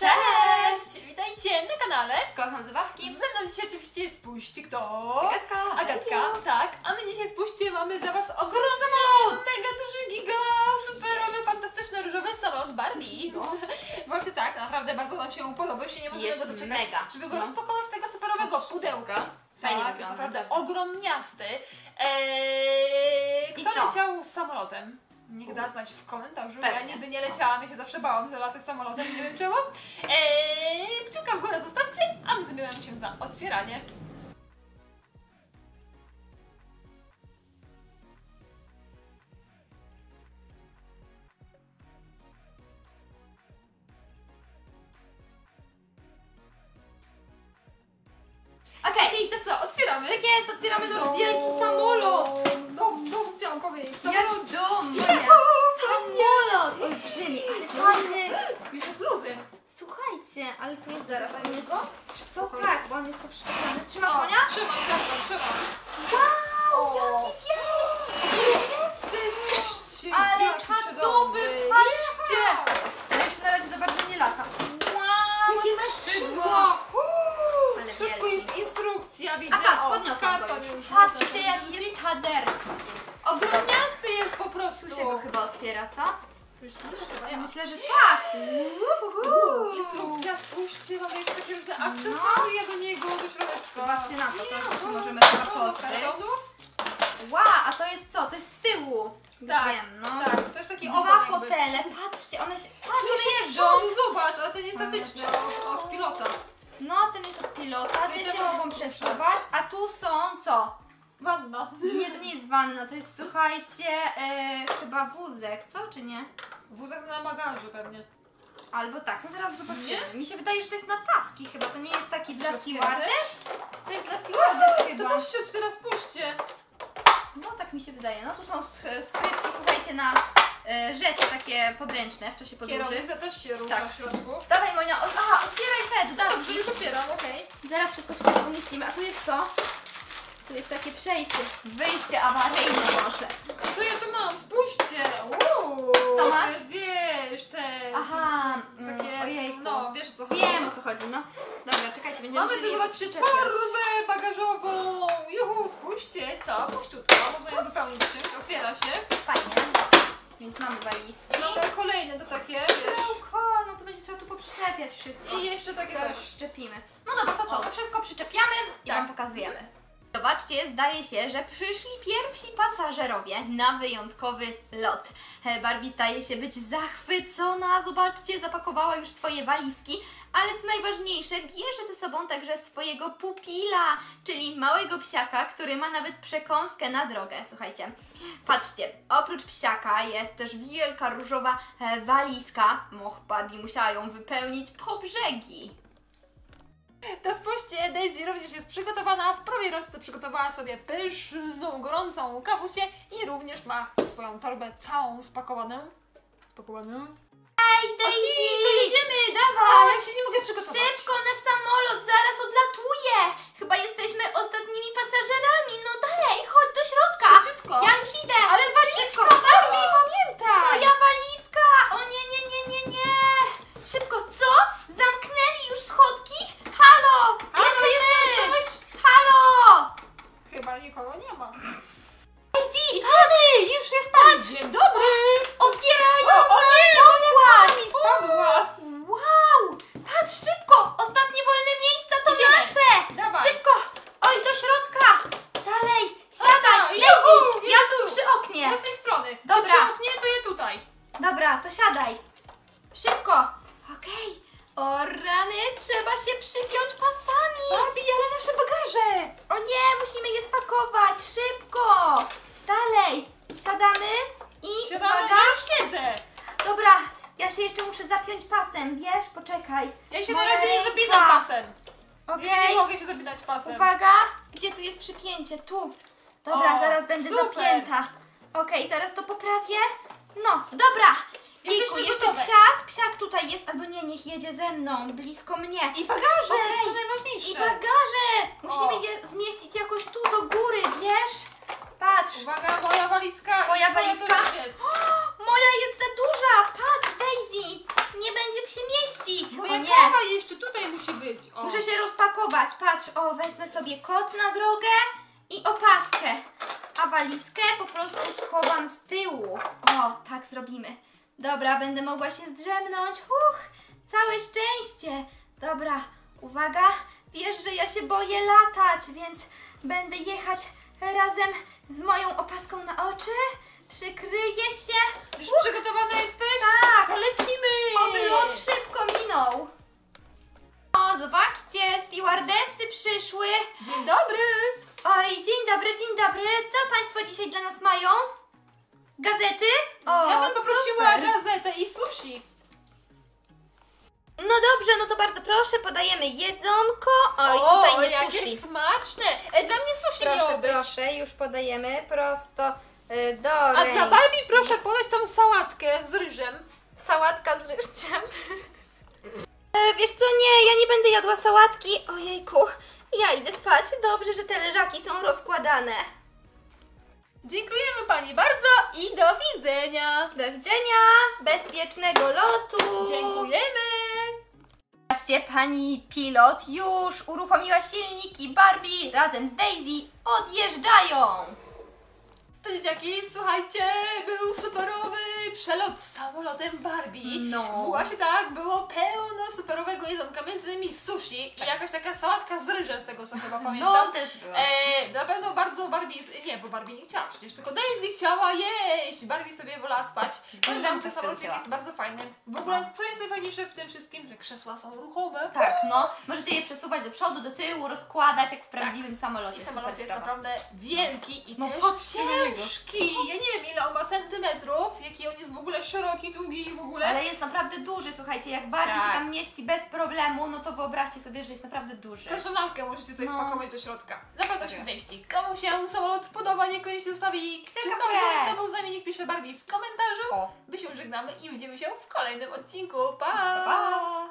Cześć! Witajcie na kanale. Kocham zabawki. Ze mną dzisiaj oczywiście jest Puści kto? Agatka. Agatka, tak. A my dzisiaj spójrzcie, mamy dla Was ogromny, mega duży, giga, superowy, fantastyczny, różowy samolot Barbie. No. Właśnie tak, naprawdę bardzo nam się podoba, się nie możemy Jest go doczekać, mega. żeby go No. rozpakować z tego superowego pudełka. Fajnie tak, wygląda. naprawdę ogromniasty. Eee, I kto co? leciał z samolotem? Niech da znać w komentarzu. Ja Pewnie. nigdy nie leciałam, ja się zawsze bałam za laty samolotem, nie wiem czemu. Eee, kciuka w górę zostawcie, a my zabieramy się za otwieranie. Okej, I to co, otwieramy? tak jest, otwieramy nasz ale tu jest zaraz, on jest... Co? Tak, bo on jest poprzyklejony. Trzymasz, Monia? Trzymam, trzymam, trzymam. Wow, O. jaki wielki. Ale jaki czadowy, patrzcie. No jeszcze na razie za bardzo nie lata. Wow, Jakie ma ma skrzydła. skrzydła. Ale W środku wielki. jest instrukcja, widzę. O, podniosłam go już. już. Patrzcie, jaki jest czaderski. Ogromniasty jest po prostu. Tu się go chyba otwiera, co? Myślę, że tak. Uuu, Instrukcja, spójrzcie, mamy jeszcze takie różne akcesoria do niego, do środeczka. Zobaczcie na to, to Ja, już się o, możemy chyba o, pozbyć. kartonów? Wow, a to jest co? To jest z tyłu. Już Tak, wiem, no. Tak, to jest taki Dwa ogon jakby. fotele, patrzcie, one się, patrz, Tu one się jeżdżą. przodu, zobacz, ale ten jest statyczny od, od pilota. No, ten jest od pilota, te Czyli się mogą przesuwać, a tu są co? Wanna. Nie, to nie jest wanna, to jest, słuchajcie, e, chyba wózek, co, czy nie? Wózek na bagaże pewnie. Albo tak, no zaraz zobaczymy. Mi się wydaje, że to jest na tacki chyba, to nie jest taki dla stewardess? To jest dla stewardess To chyba. też się otwiera, spójrzcie. No tak mi się wydaje. No tu są sk- skrytki, słuchajcie, na e, rzeczy takie podręczne w czasie podróży. Kierownica też się rusza Tak. w środku. Dawaj Monia, o, aha, otwieraj te Dobrze, dodatki. już otwieram, okej. Zaraz wszystko sobie umieścimy. A tu jest co? Tu jest takie przejście, wyjście awaryjne może. Co ja tu mam? Spójrzcie! Uuu, Co ma? To jest, wiesz, te... Aha, Takie, mm, ojejku. no, wiesz o co chodzi. Wiem o co chodzi, no. Dobra, czekajcie, będziemy Mamy musieli tu, je zobaczcie, przyczepiać. torbę bagażową. Juhu, spójrzcie, cała puściutka. Można ją wypełnić czymś, otwiera się. Fajnie. Więc mamy walizki. Mamy kolejne to takie, wiesz. Pudełko, no to będzie trzeba tu poprzyczepiać wszystko. I jeszcze takie Zaraz coś. przyczepimy. No dobra, to co? To wszystko przyczepiamy i Tak. Wam pokazujemy. Zobaczcie, zdaje się, że przyszli pierwsi pasażerowie na wyjątkowy lot. E, Barbie zdaje się być zachwycona. Zobaczcie, zapakowała już swoje walizki, ale co najważniejsze, bierze ze sobą także swojego pupila, czyli małego psiaka, który ma nawet przekąskę na drogę. Słuchajcie, patrzcie, oprócz psiaka jest też wielka różowa e, walizka. Moch, Barbie musiała ją wypełnić po brzegi. To spójrzcie, Daisy również jest przygotowana. W prawej rączce przygotowała sobie pyszną, gorącą kawusię i również ma swoją torbę całą spakowaną. Spakowaną? Okej, Daisy! to jedziemy, dawaj! Ja się nie mogę przygotować. Szybko, nasz samolot zaraz odlatuje! Chyba jesteśmy ostatnimi pasażerami. No dalej, chodź do środka! Szybciutko. Ja już idę! Ale walizka, Szybko. Barbie, pamiętaj! Moja walizka! O nie, nie, nie, nie, nie! Szybko, co? Zamknęli już schodki? Halo! Halo, Jeszcze jest my! ktoś? Halo! Chyba nikogo nie ma. Daisy, Idziemy! Już jest! Dzień dobry! otwierają O, o nie, pokład! Mi spadła! Wow! Patrz szybko! Ostatnie wolne miejsca to Idziemy. nasze! Dawaj. Szybko! Oj, do środka! Dalej! Siadaj! Osa, Daisy! juhu, Ja tu juhu. przy oknie! Ja z tej strony. Dobra. Przy oknie to je tutaj. Dobra, to siadaj! Szybko! Okej! O rany, trzeba się przypiąć pasami! Barbie, ale nasze bagaże! O nie, musimy je spakować! Szybko! Dalej! Siadamy i Siadamy, uwaga! ja już siedzę. Dobra, ja się jeszcze muszę zapiąć pasem, Poczekaj. Ja się Moja na razie nie ręka. zapinam pasem. Ja nie mogę się zapinać pasem. Uwaga! Gdzie tu jest przypięcie? Tu! Dobra, O, zaraz będę super. zapięta. Okej, zaraz to poprawię. No, dobra! Jejku, jeszcze gotowe. psiak, psiak tutaj jest, albo nie, niech jedzie ze mną, blisko mnie. I bagaże, Okej. co I najważniejsze. bagaże! Musimy O. je zmieścić jakoś tu do góry, wiesz? Patrz! Uwaga, moja walizka. Twoja i walizka? Moja jest za duża! Patrz, Daisy! się mieścić. Moja o nie. kawa jeszcze tutaj musi być. O. Muszę się rozpakować. Patrz, o, wezmę sobie kot na drogę i opaskę. A walizkę po prostu schowam z tyłu. O, tak zrobimy. Dobra, będę mogła się zdrzemnąć. Huch, całe szczęście. Dobra, uwaga. Wiesz, że ja się boję latać, więc będę jechać razem z moją opaską na oczy. Przykryję się. Już przygotowana jesteś? Tak. To lecimy. Oby dobry. Co Państwo dzisiaj dla nas mają? Gazety? O, ja bym poprosiła super. gazetę i sushi. No dobrze, no to bardzo proszę, podajemy jedzonko. Oj, tutaj nie jakie sushi. smaczne! E, dla mnie sushi miało Proszę, być. proszę, już podajemy prosto y, do A dla ręki. Barbie proszę podać tą sałatkę z ryżem. Sałatka z ryżem. E, wiesz co, nie, ja nie będę jadła sałatki. Ojejku, ja idę spać. Dobrze, że te leżaki są rozkładane. Dziękujemy Pani bardzo i do widzenia! Do widzenia, bezpiecznego lotu. Dziękujemy! Zobaczcie, pani pilot już uruchomiła silnik i Barbie razem z Daisy odjeżdżają. To dzieciaki, słuchajcie, był superowy przelot samolotem Barbie. No. Właśnie tak, było pełno superowego jedzonka, między innymi sushi i jakaś taka sałatka z ryżem z tego co chyba pamiętam. No, też było. E, na pewno bardzo Barbie, nie, bo Barbie nie chciała przecież, tylko Daisy chciała jeść, Barbie sobie wolała spać. Że wszystko samolot jest bardzo fajny. W ogóle, co jest najfajniejsze w tym wszystkim, że krzesła są ruchome. Tak, no, możecie je przesuwać do przodu, do tyłu, rozkładać jak w prawdziwym samolocie. I samolot jest sprawa. naprawdę wielki i No, też ciężki. Ja nie wiem ile on ma centymetrów, jaki on jest w ogóle szeroki, długi i w ogóle. Ale jest naprawdę duży, słuchajcie, jak Barbie Tak. się tam mieści bez problemu, no to wyobraźcie sobie, że jest naprawdę duży. Każdą lalkę możecie tutaj No. wpakować do środka. Na pewno się Tak. zmieści. Komu się samolot podoba, niekoniecznie zostawi kciuka był z nami, niech pisze Barbie w komentarzu. O, My się żegnamy i widzimy się w kolejnym odcinku. pa! pa.